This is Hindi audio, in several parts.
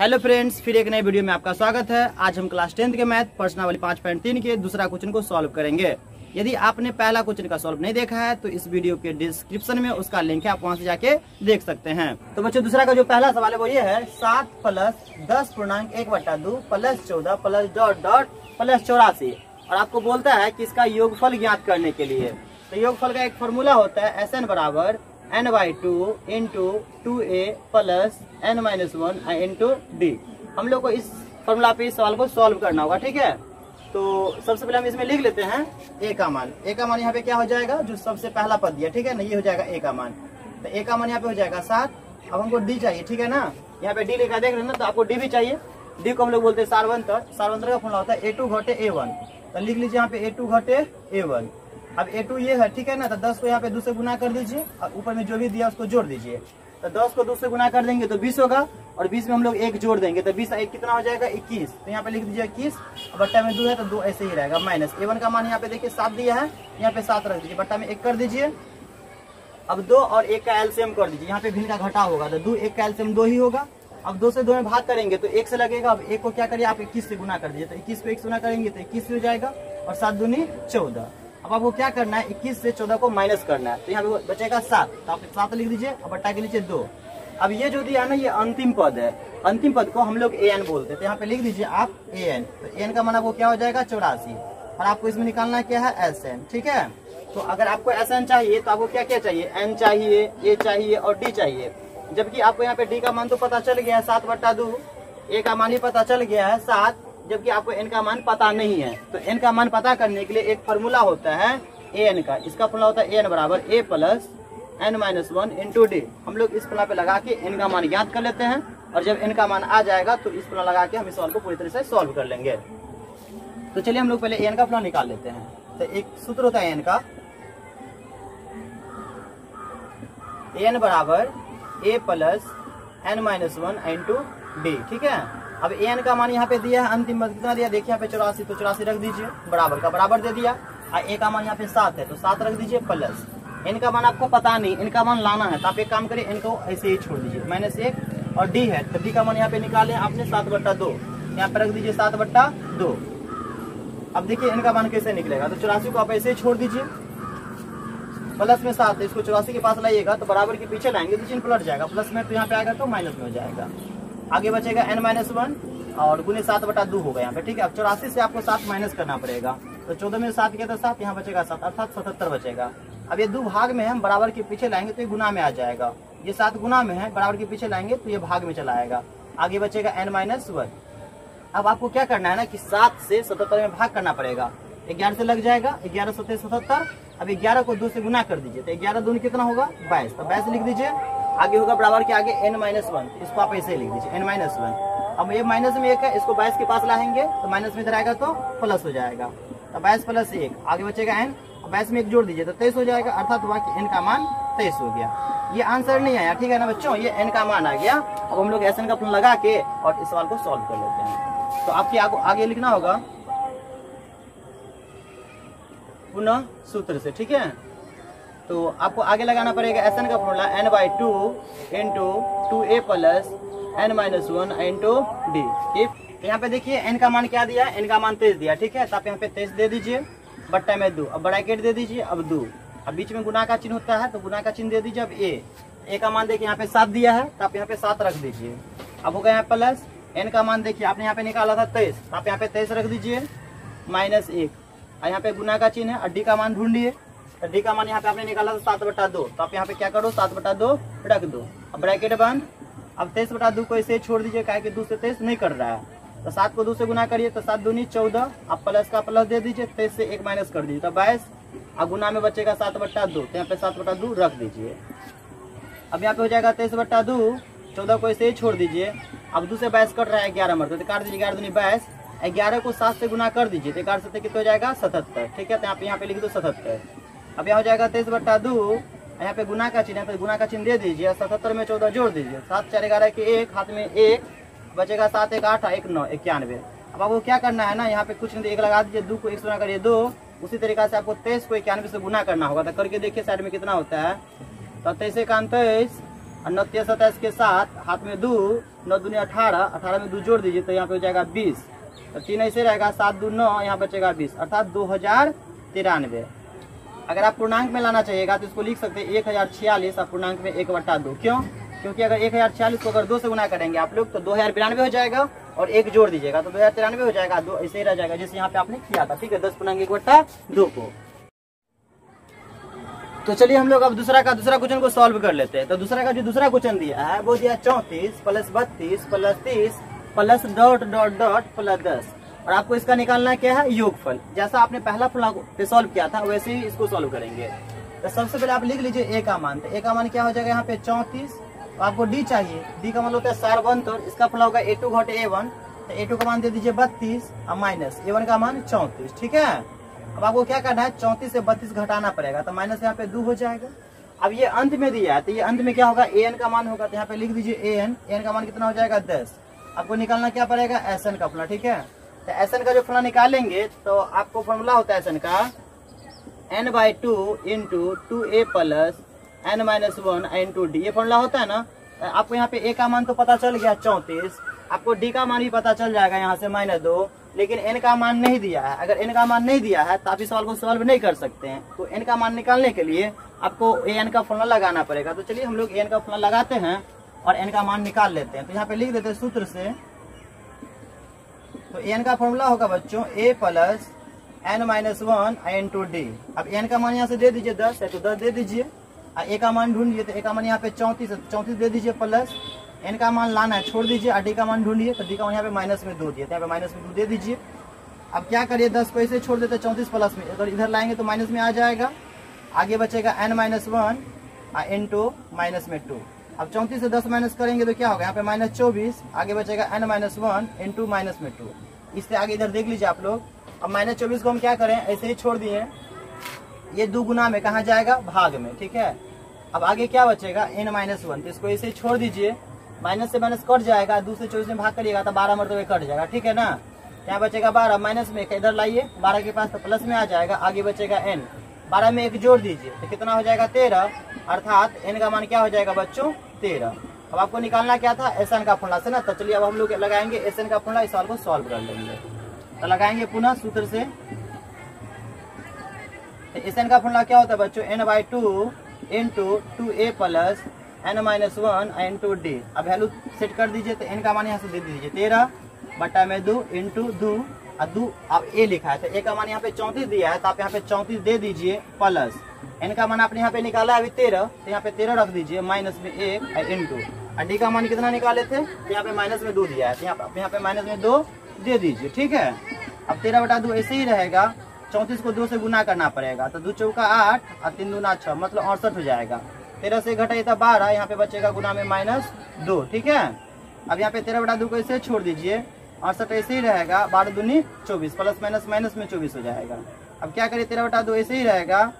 हेलो फ्रेंड्स फिर एक नए वीडियो में आपका स्वागत है। आज हम क्लास टेंथ के मैथ प्रश्नावली पाँच पॉइंट तीन के दूसरा क्वेश्चन को सॉल्व करेंगे। यदि आपने पहला क्वेश्चन का सॉल्व नहीं देखा है तो इस वीडियो के डिस्क्रिप्शन में उसका लिंक है, आप वहाँ से जाके देख सकते हैं। तो बच्चों, दूसरा का जो पहला सवाल है वो ये है, सात प्लस दस पूर्णांक एक बट्टा दो प्लस चौदह प्लस डॉट डॉट प्लस चौरासी। और आपको बोलता है कि इसका योगफल ज्ञात करने के लिए। तो योगफल का एक फॉर्मूला होता है एस एन बराबर N by two into two A plus N minus one into D हम लोग को इस फॉर्मूला पे इस सवाल को सॉल्व करना होगा, ठीक है? तो सबसे पहले हम इसमें लिख लेते हैं ए का मान। ए का मान यहाँ पे क्या हो जाएगा? जो सबसे पहला पद दिया, ठीक है ना? ये हो जाएगा ए का मान। तो ए का मान यहाँ पे हो जाएगा सात। अब हमको डी चाहिए, ठीक है ना? यहाँ पे डी लिखा देख रहे हैं ना तो आपको डी भी चाहिए। डी को हम लोग बोलते हैं सारवंतर। सारवंतर का फॉर्मूला होता है ए टू घटे ए वन तो लिख लीजिए यहाँ पे ए टू घटे ए वन अब ए टू ये है, ठीक है ना? तो दस को यहाँ पे दो से गुना कर दीजिए, और ऊपर में जो भी दिया उसको जोड़ दीजिए। तो दस को दो से गुना कर देंगे तो बीस होगा, और बीस में हम लोग एक जोड़ देंगे तो बीस एक कितना हो जाएगा? इक्कीस। तो यहाँ पे लिख दीजिए इक्कीस बट्टा में दो है तो दो ऐसे ही रहेगा, माइनस। ए वन का मान यहाँ पे देखिए सात दिया है, यहाँ पे सात रख दीजिए, बट्टा में एक कर दीजिए। अब दो और एक का एल्सियम कर दीजिए, यहाँ पे भिन्न का घटा होगा तो दो, एक का एल्सियम दो ही होगा। अब दो से दो में भाग करेंगे तो एक से लगेगा, अब एक को क्या करिए आप इक्कीस से गुना कर दीजिए तो इक्कीस को एक से गुना करेंगे तो इक्कीस हो जाएगा, और सात दूनी चौदह। अब आपको क्या करना है? इक्कीस से चौदह को माइनस करना है। तो यहाँ पे बचेगा सात। तो आप सात लिख दीजिए और बट्टा के नीचे दो। अब ये जो दिया ना, ये अंतिम पद है। अंतिम पद को हम लोग ए एन बोलते हैं। तो यहाँ पे लिख दीजिए आप ए एन तो ए एन का मान आपको क्या हो जाएगा? चौरासी। और आपको इसमें निकालना क्या है? एस एन ठीक है? तो अगर आपको एस एन चाहिए तो आपको क्या क्या चाहिए? एन चाहिए ए चाहिए और डी चाहिए। जबकि आपको यहाँ पे डी का मान तो पता चल गया है, सात बट्टा दो। ए का मान ही पता चल गया है, सात। जबकि आपको एन का मान पता नहीं है। तो एन का मान पता करने के लिए एक फॉर्मूला होता है ए एन का। इसका फॉर्मूला होता है ए एन बराबर A plus N minus one into D हम लोग इस फॉर्मूला पे लगा के एन का मान ज्ञात कर लेते हैं और जब एन का मान आ जाएगा तो इस फॉर्मूला लगा के हम इस सवाल को पूरी तरह से सॉल्व कर लेंगे। तो चलिए हम लोग पहले एन का फॉर्मूला निकाल लेते हैं। तो एक सूत्र होता है एन का। एन बराबर A plus N minus one into D ठीक है? अब एन का मान यहाँ पे दिया है, अंतिम कितना दिया? देखिए यहाँ पे चौरासी तो चौरासी रख दीजिए, बराबर का बराबर दे दिया। और ए का मान यहाँ पे सात है तो सात रख दीजिए प्लस। इनका मान आपको पता नहीं इनका मान लाना है तो आप एक काम करिए इनको ऐसे ही छोड़ दीजिए माइनस एक और डी है तो डी का मान यहाँ पे निकाले, आपने सात बट्टा दो। यहाँ पे रख दीजिए सात बट्टा दो। अब देखिए इनका मान कैसे निकलेगा तो चौरासी को आप ऐसे ही छोड़ दीजिए। प्लस में सात इसको चौरासी के पास लाइएगा तो बराबर के पीछे लाएँगे तो चिन्ह पलट जाएगा। प्लस में तो यहाँ पे आएगा तो माइनस में हो जाएगा। आगे बचेगा एन माइनस वन और गुने सात बटा दो होगा यहाँ पे, ठीक है? अब चौरासी से आपको सात माइनस करना पड़ेगा। तो चौदह में सात किया तो सात, यहाँ बचेगा सात, अर्थात सतहत्तर बचेगा। अब ये दो भाग में हम बराबर के पीछे लाएँगे तो ये गुना में आ जाएगा। ये सात गुना में है, बराबर के पीछे लाएँगे तो ये भाग में चला आएगा। आगे बचेगा एन माइनस वन अब आपको क्या करना है ना कि सात से सतहत्तर में भाग करना पड़ेगा। ग्यारह से लग जाएगा, ग्यारह सत्तर सतहत्तर। अब ग्यारह को दो से गुना कर दीजिए तो ग्यारह दूनी कितना होगा? बाईस। तो बाईस लिख दीजिए। आगे होगा बराबर के आगे एन माइनस वन इसको आप ऐसे लिख दीजिए एन माइनस वन अब ये माइनस में एक है इसको बाईस के पास लाएँगे तो माइनस में इधर आएगा तो प्लस हो जाएगा। तो बाईस प्लस एक आगे बचेगा एन बाईस में एक जोड़ दीजिए तो तेईस हो जाएगा अर्थात हुआ कि एन का मान तेईस हो गया। ये आंसर नहीं आया ठीक है ना बच्चों? ये एन का मान आ गया। अब हम लोग एस का फूल लगा के और इस सवाल को सॉल्व कर लेते हैं। तो आपके आगे, आगे लिखना होगा। पुनः सूत्र से ठीक है? तो आपको आगे लगाना पड़ेगा एस एन का formula N by two into two A plus N minus one into D ठीक तो यहाँ पे देखिए एन का मान क्या दिया? एन का मान तेईस दिया, ठीक है? तो आप यहाँ पे तेईस दे दीजिए। बट्टा में दो। अब ब्रैकेट दे दीजिए, अब दो। अब बीच में गुना का चिन्ह होता है तो गुना का चिन्ह दे दीजिए, अब ए ए का मान देखिए यहाँ पे सात दिया है तो आप यहाँ पे सात रख दीजिए। अब होगा यहाँ प्लस एन का मान देखिए, आपने यहाँ पे निकाला था तेईस तो आप यहाँ पे तेईस रख दीजिए माइनस एक। और यहाँ पे गुना का चिन्ह है, और डी का मान ढूंढिए। डी का मान यहाँ पे आपने निकाला था सात बटा दो तो आप यहाँ पे क्या करो, सात बटा दो रख दो। अब ब्रैकेट बंद। अब तेईस बटा दो को ऐसे छोड़ दीजिए क्या कि दो से तेईस नहीं कर रहा है। तो सात को दो से गुना करिए तो सात दूनी चौदह। अब प्लस का प्लस दे दीजिए, तेईस से एक माइनस कर दीजिए तो बाईस। अब गुना में बचेगा सात बट्टा दो तो यहाँ पे सात बट्टा दो रख दीजिए। अब यहाँ पे हो जाएगा तेईस बट्टा दो, चौदह को ऐसे ही छोड़ दीजिए। अब दो से बाईस कट रहा है ग्यारह मरते तो काट दीजिए ग्यारह दूनी बाईस। ग्यारह को सात से गुना कर दीजिए तो ग्यारह सत्तर कितना हो जाएगा? सतहत्तर। ठीक है तो यहाँ पे यहाँ पे लिख दो सतहत्तर। अब यहाँ हो जाएगा तेईस बट्टा दो यहाँ पे गुना का चिन्ह है तो गुना का चिन्ह दे दीजिए, सतहत्तर में चौदह जोड़ दीजिए। सात चार ग्यारह के एक, हाथ में एक, बचेगा सात, एक, आठ, एक, नौ, इक्यानवे। अब आपको क्या करना है ना, यहाँ पे कुछ नहीं एक लगा दीजिए, दो को एक गुना करिए दो, उसी तरीका से आपको तेईस को इक्यानवे से गुना करना होगा। तो करके देखिए साइड में कितना होता है। तो तेईस एक तेईस, और नौ तेरह सत्ताईस के साथ हाथ में दो, नौ दूनी अठारह अठारह में दो जोड़ दीजिए तो यहाँ पे हो जाएगा बीस। तो तीन ऐसे रहेगा, सात दो नौ, यहाँ बचेगा बीस। अर्थात दो हज़ार तिरानवे। अगर आप पूर्णांक में लाना चाहिएगा तो इसको लिख सकते हैं एक हज़ार छियालीस और पूर्णांक में एक बट्टा दो। क्यों? क्योंकि अगर एक हज़ार छियालीस को अगर दो से गुना करेंगे आप लोग तो दो हज़ार बिरानवे हो जाएगा और एक जोड़ दीजिएगा तो दो हज़ार तिरानवे हो जाएगा। दो, ऐसे ही रह जाएगा, जैसे यहाँ पे आपने किया था, ठीक है? दस पूर्णांक एक बट्टा दो को। तो चलिए हम लोग अब दूसरा का, दूसरा क्वेश्चन को सॉल्व कर लेते हैं। तो दूसरा का जो दूसरा क्वेश्चन दिया है, वो दिया चौतीस प्लस बत्तीस प्लस तीस plus dot dot dot plus दस। और आपको इसका निकालना क्या है? योगफल। जैसा आपने पहला फल पे सॉल्व किया था, वैसे ही इसको सॉल्व करेंगे। तो सबसे पहले आप लिख लीजिए ए का मान। तो ए का मान क्या हो जाएगा यहाँ पे? चौतीस। तो आपको डी चाहिए। डी का मान होता है सार वन तो इसका फल होगा ए टू घटे ए वन तो ए टू का मान दे दीजिए बत्तीस और माइनस। ए वन का मान चौंतीस, ठीक है? अब आपको क्या करना है? चौतीस से बत्तीस घटाना पड़ेगा तो माइनस यहाँ पे दो हो जाएगा। अब ये अंत में दिया है तो ये अंत में क्या होगा? ए एन का मान होगा तो यहाँ पे लिख दीजिए ए एन एन का मान कितना हो जाएगा? दस। आपको निकालना क्या पड़ेगा? एस एन का फला, ठीक है? तो एस का जो फला निकालेंगे तो आपको फॉर्मूला होता है एस का N by two into two A plus N minus one N two D ये फॉर्मूला होता है ना? आपको यहाँ पे ए का मान तो पता चल गया, चौंतीस। आपको डी का मान भी पता चल जाएगा, यहाँ से माइनस दो। लेकिन एन का मान नहीं दिया है। अगर एन का मान नहीं दिया है तो आप इस सवाल को सॉल्व नहीं कर सकते हैं। तो एन का मान निकालने के लिए आपको ए एन का फॉर्मूला लगाना पड़ेगा। तो चलिए हम लोग ए एन का फॉर्मूला लगाते हैं और एन का मान निकाल लेते हैं। तो यहाँ पे लिख देते हैं सूत्र से तो एन का फॉर्मूला होगा बच्चों A plus N minus one N two D अब एन का मान यहाँ से दे दीजिए दस है तो दस दे दीजिए। ए का मान ढूंढिए तो ए का मान यहाँ पे चौंतीस चौंतीस दे दीजिए प्लस एन का मान लाना है, छोड़ दीजिए और डी का मान ढूंढिए तो डी का मान यहाँ पे माइनस में दो दिए तो यहाँ पे माइनस में दो दे दीजिए। अब क्या करिए, दस को ऐसे छोड़ देते चौंतीस प्लस में। अगर इधर लाएँगे तो माइनस में आ जाएगा। आगे बचेगा एन माइनस वन और एन टू माइनस में टू अब चौंतीस से दस माइनस करेंगे तो क्या होगा? यहाँ पे माइनस चौबीस, आगे बचेगा N minus one N two minus में टू इससे आगे इधर देख लीजिए आप लोग। अब माइनस चौबीस को हम क्या करें? ऐसे ही छोड़ दिए। ये दो गुना में कहा जाएगा? भाग में, ठीक है? अब आगे क्या बचेगा? एन माइनस वन तो इसको ऐसे ही छोड़ दीजिए। माइनस से माइनस कट जाएगा। दूसरे चौबीस में भाग करिएगा तो बारह मरतबे कट जाएगा, ठीक है ना? यहाँ बचेगा बारह। माइनस में इधर लाइए। बारह के पास तो प्लस में आ जाएगा। आगे बचेगा एन बारह में एक जोड़ दीजिए। तो कितना हो जाएगा? तेरह। अर्थात एन का मान क्या हो जाएगा बच्चों? तेरह। अब आपको निकालना क्या था? एस एन का फुंडा से ना? तो चलिए, अब हम लोग लगाएँगे एसएन का फुंडा, इस सवाल को सॉल्व कर लेंगे। तो लगाएँगे पुनः सूत्र से। एस एन का फुंडा क्या होता है बच्चों? N by two into two A plus N minus one N two D अब वैल्यू सेट कर दीजिए तो एन का मान यहाँ से दे दीजिए। तेरह बटा में दो इंटू दो। और दो, अब ए लिखा है तो ए का मान यहाँ पे चौंतीस दिया है तो आप यहाँ पे चौंतीस दे दीजिए प्लस एन का मान आपने यहाँ पे निकाला है अभी तेरह तो यहाँ पे तेरह रख दीजिए, माइनस में एक और टू और डी का मान कितना निकाले थे? तो यहाँ पे माइनस में दो दिया है तो यहाँ पे यहाँ पे माइनस में दो दे दीजिए, ठीक है? अब तेरह बटा दो ऐसे ही रहेगा, चौंतीस को दो से गुना करना पड़ेगा तो दो चौका आठ और तीन दूना छह मतलब अड़सठ हो जाएगा। तेरह से घटाइए तो बारह, यहाँ पे बचेगा गुना में माइनस दो, ठीक है? अब यहाँ पे तेरह बटा दो को ऐसे छोड़ दीजिए, अड़सठ ऐसे ही रहेगा, बारह दूनी चौबीस, प्लस माइनस माइनस में चौबीस हो जाएगा। अब क्या करिए तेरह बटा दो ऐसे ही रहेगा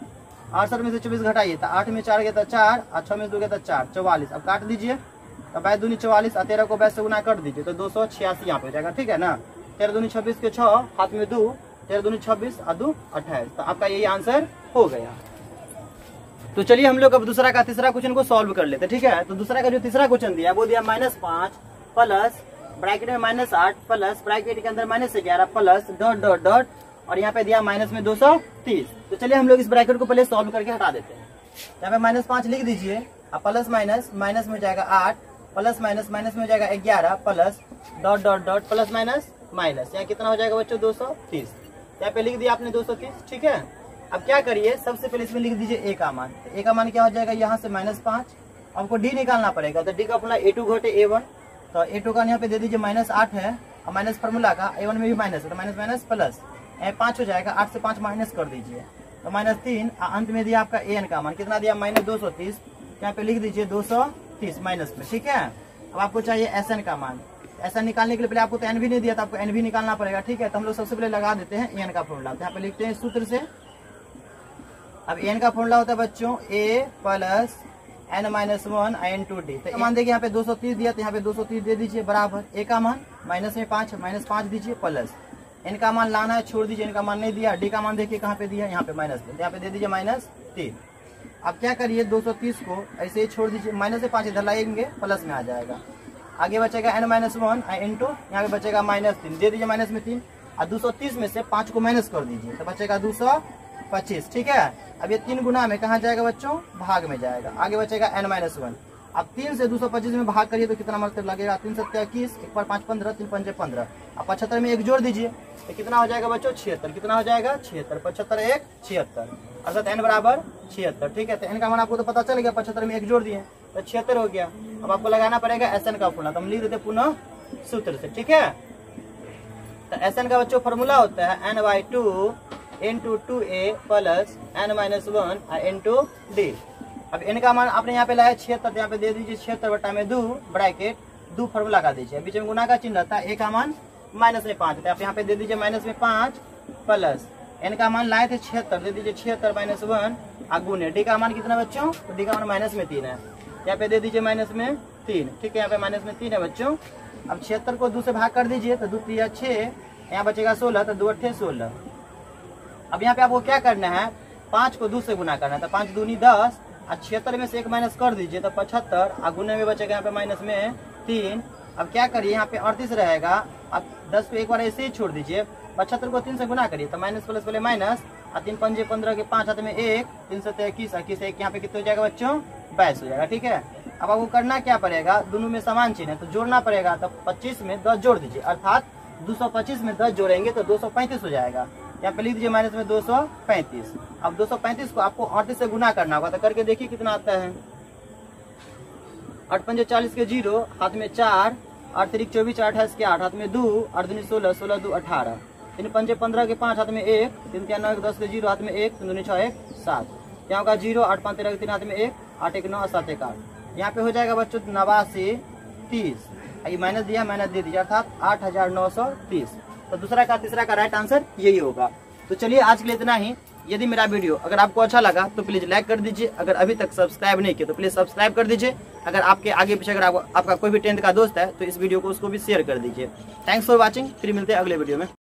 अड़सठ में से चौबीस घटाइए तो आठ में चार गया तो चार और छह में दो गया तो चार, चौवालीस। अब काट दीजिए। तो बाईस दूनी चौवालीस और तेरह को बैस से गुना कर दीजिए तो दो सौ छियासी यहाँ पे जाएगा, ठीक है ना? तेरह दूनी छब्बीस के छह, हाथ में दो, तेरह दूनी छब्बीस और दो अट्ठाईस। तो आपका यही आंसर हो गया। तो चलिए हम लोग अब दूसरा का तीसरा क्वेश्चन को सॉल्व कर लेते ठीक है? तो दूसरा का जो तीसरा क्वेश्चन दिया, वो दिया माइनस पाँच प्लस ब्रैकेट में माइनस आठ प्लस ब्रैकेट के अंदर माइनस ग्यारह प्लस डॉट डॉट डॉट और यहाँ पे दिया माइनस में दो सौ तीस। तो चलिए हम लोग इस ब्रैकेट को पहले सॉल्व करके हटा देते हैं। यहाँ पे माइनस पाँच लिख दीजिए। अब प्लस माइनस माइनस में हो जाएगा आठ प्लस माइनस माइनस में हो जाएगा ग्यारह plus dot dot dot plus minus minus यहाँ कितना हो जाएगा बच्चों? दो सौ तीस। यहाँ पे लिख दिया आपने दो सौ तीस, ठीक है? अब क्या करिए? सबसे पहले इसमें लिख दीजिए ए का मान। तो ए का मान क्या हो जाएगा? यहाँ से माइनस पाँच। आपको डी निकालना पड़ेगा। तो डी का फॉर्मूला ए टू घोटे ए वन तो ए टू का यहाँ पे दे दीजिए माइनस आठ है। और माइनस फॉर्मूला का ए वन में भी माइनस है। तो माइनस माइनस प्लस पाँच हो जाएगा, आठ से पाँच माइनस कर दीजिए। तो माइनस तीन अंत में दिया आपका ए एन का मान। कितना दिया? माइनस दो सौ तीस। यहाँ पे लिख दीजिए दो सौ तीस माइनस में, ठीक है? अब आपको चाहिए एस एन का मान। ऐसा निकालने के लिए पहले आपको तो एन भी नहीं दिया तो आपको एन भी निकालना पड़ेगा, ठीक है? तो हम लोग सबसे पहले लगा देते हैं ए एन का फॉर्मूला तो यहाँ पे लिखते हैं सूत्र से। अब एन का फॉर्मूला होता है बच्चों A plus N minus one N two D तो मान देखिए यहाँ पे 230 दिया तो यहाँ पे 230 दे दीजिए, बराबर। ए का मान माइनस में पाँच माइनस पाँच दीजिए प्लस एन का मान लाना है, छोड़ दीजिए एन का मान नहीं दिया, डी का मान देखिए कहाँ पे दिया यहाँ पे माइनस यहाँ पे दे दीजिए माइनस तीन। अब क्या करिए 230 को ऐसे ही छोड़ दीजिए माइनस से पाँच इधर लाएँगे प्लस में आ जाएगा। आगे बचेगा N minus one N two यहाँ पे बचेगा माइनस तीन। दे दीजिए माइनस में तीन, और दो सौ तीस में से पाँच को माइनस कर दीजिए तो बचेगा दो सौ पच्चीस, ठीक है? अब ये तीन गुना में कहाँ जाएगा बच्चों? भाग में जाएगा। आगे बचेगा एन माइनस वन अब तीन से दो सौ पच्चीस में भाग करिए तो कितना मतलब लगेगा? तीन सौ इक्कीस, एक पर पाँच पंद्रह, तीन पंजे पंद्रह। अब पचहत्तर में एक जोड़ दीजिए। तो कितना हो जाएगा बच्चों? छिहत्तर। कितना हो जाएगा? छिहत्तर। पचहत्तर एक, छिहत्तर। अर्थात एन बराबर छिहत्तर। ठीक है तो एन का मान आपको तो पता चल गया, पचहत्तर में एक जोड़ दिए। तो छिहत्तर हो गया। अब आपको लगाना पड़ेगा एस का फॉर्मूला। तो हम लिख देते पुनः सूत्र से। ठीक है? तो एस का बच्चों फॉर्मूला होता है N by two into A plus N minus one into D अब एन का मान आपने यहाँ पे लाया छिहत्तर यहाँ पे दे दीजिए छिहत्तर बट्टा में दो ब्रैकेट, दो फॉर्मूला लगा दीजिए। बीच में गुना का चिन्ह है ए का मान माइनस में पाँच आप यहाँ पे दे दीजिए माइनस में पाँच प्लस एन का मान लाए थे छिहत्तर, दे दीजिए छिहत्तर माइनस वन और गुने। डी का मान कितना बच्चों? तो डी का मान माइनस में तीन है। यहाँ पे दे दीजिए माइनस में तीन, ठीक है? यहाँ पे माइनस में तीन है बच्चों। अब छिहत्तर को दो से भाग कर दीजिए तो दो तीन छः यहाँ बचेगा सोलह तो दो अट्ठे सोलह। अब यहाँ पे आपको क्या करना है? पाँच को दो से गुना करना है तो पाँच दूनी दस और छिहत्तर में से एक माइनस कर दीजिए तो पचहत्तर और गुने में बचेगा यहाँ पे माइनस में तीन। अब क्या करिए, यहाँ पे अड़तीस रहेगा, अब दस को एक बार ऐसे ही छोड़ दीजिए। पचहत्तर को तीन से गुना करिए तो माइनस प्लस बोले माइनस और तीन पंजे पंद्रह के पाँच हाथ में एक, तीन सौ इक्कीस इक्कीस, एक, यहाँ पे कितने हो जाएगा बच्चों? बाईस हो जाएगा, ठीक है? अब आपको करना क्या पड़ेगा, दोनों में समान चिन्ह है तो जोड़ना पड़ेगा तो पच्चीस में दस जोड़ दीजिए, अर्थात दो सौ पच्चीस में दस जोड़ेंगे तो दो सौ पैंतीस हो जाएगा। यहाँ पे लिख दीजिए माइनस में दो सौ पैंतीस। अब दो सौ पैंतीस को आपको अड़तीस से गुना करना होगा तो करके देखिए कितना आता है। आठ पंजे चालीस के ज़ीरो, हाथ में चार, आठ तरीक चौबीस चार अठाईस के आठ, हाथ में दो, आठ सोलह सोलह दो अठारह। तीन पंजे पंद्रह के पाँच, हाथ में एक, तीन तीन नौ दस के ज़ीरो, हाथ में एक, तीन दूनी छः एक, सात। यहाँ का ज़ीरो, आठ पाँच तेरह के तीन, हाथ में एक, आठ एक नौ, सात एक आठ। यहाँ पे हो जाएगा बच्चों नवासी, तीस। ये माइनस दिया, माइनस दे दीजिए, अर्थात आठ हज़ार नौ सौ तीस। तो दूसरा का तीसरा का राइट आंसर यही होगा। तो चलिए आज के लिए इतना ही। यदि मेरा वीडियो अगर आपको अच्छा लगा तो प्लीज़ लाइक कर दीजिए। अगर अभी तक सब्सक्राइब नहीं किया तो प्लीज़ सब्सक्राइब कर दीजिए। अगर आपके आगे पीछे अगर आपका कोई भी टेंथ का दोस्त है तो इस वीडियो को उसको भी शेयर कर दीजिए। थैंक्स फॉर वॉचिंग फिर मिलते हैं अगले वीडियो में।